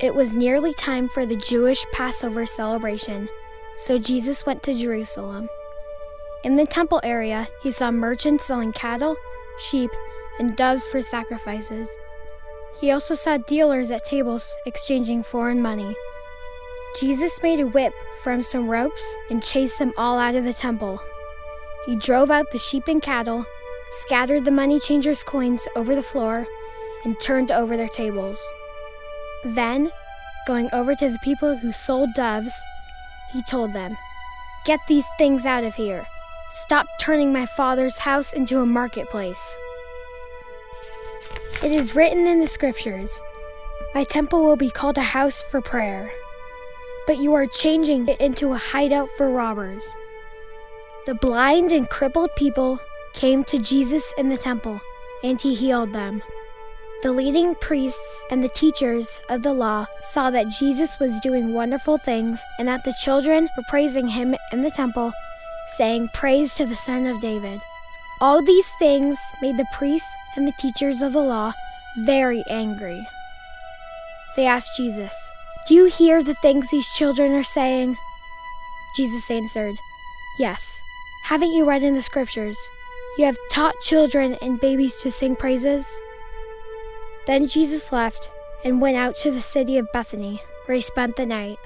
It was nearly time for the Jewish Passover celebration, so Jesus went to Jerusalem. In the temple area, he saw merchants selling cattle, sheep, and doves for sacrifices. He also saw dealers at tables exchanging foreign money. Jesus made a whip from some ropes and chased them all out of the temple. He drove out the sheep and cattle, scattered the money changers' coins over the floor, and turned over their tables. Then, going over to the people who sold doves, he told them, Get these things out of here. Stop turning my father's house into a marketplace. It is written in the scriptures My temple will be called a house for prayer, but you are changing it into a hideout for robbers. The blind and crippled people came to Jesus in the temple, and he healed them. The leading priests and the teachers of the law saw that Jesus was doing wonderful things and that the children were praising him in the temple, saying, Praise to the Son of David. All these things made the priests and the teachers of the law very angry. They asked Jesus, Do you hear the things these children are saying? Jesus answered, Yes. Haven't you read in the scriptures? You have taught children and babies to sing praises? Then Jesus left and went out to the city of Bethany, where he spent the night.